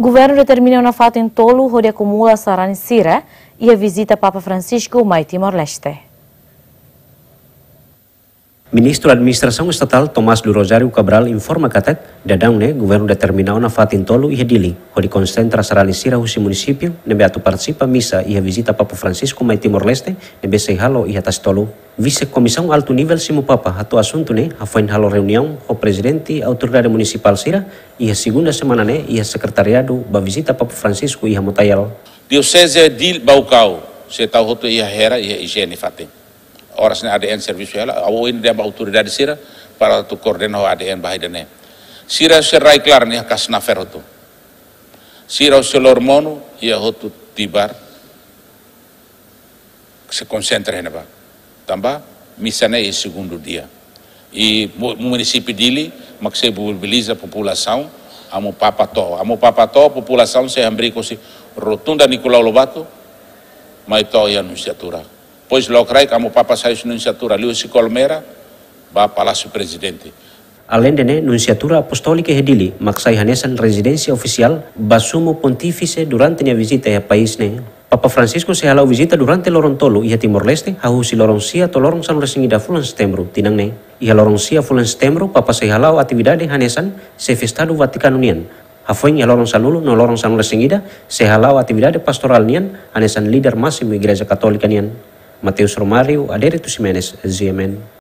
Governo determina una fato em tolo onde acumula sarani sira e a visita Papa Francisco mai Timor-Leste. Ministro da Administração Estatal Tomás do Rosário Cabral informa que dadang ne governo determinou na fatin tolo e dili, onde concentra sarali sira husi município, nebe atu participa missa e a visita Papa Francisco mai Timor-Leste, nebe sei halo e atas tolo. Vice Comissão Alto Nível Simu Papa atu assunto ne, afain halo reunião o presidente autoridade municipal sira e a segunda semana ne e a secretariado ba visita Papa Francisco e a Motayal. Diocese di Baucau, se tau hotu ia hera ia higiene fatin. Horas na ADN ela ao ini dia autoridade sira para tu coordenar o ADN bahai dene. Sira serai klar ni kas na ferroto sira o seu hormono ia hotu tibar. Se concentra neba tamba misane e segundo dia. E município dili makse mobiliza a população amo papato amo papato população se ambrico se rotunda Nicolau Lobato mai to ia anunciatura Pois locrai kamu papa saya nunciatura liu si Colmera, ba Palácio Presidente. Além de nunciatura apostólica hedili, maksai hanesan residência oficial, basumo pontífice durante a visita ao país né. Papa Francisco se halau visita durante lorong tolo ia Timor-Leste, hahu si lorong sia to lorong san resingida fulan setembro, tinang ne. Ia lorong sia fulan setembro, papa se halau atividade hanesan se festado Vaticano nian. Hafoin ia lorong sanulu no lorong san resingida se halau atividade pastoral nian, hanesan líder máximo igreja católica nian. Mateus Romário, Adérito Ximenes, ZMN.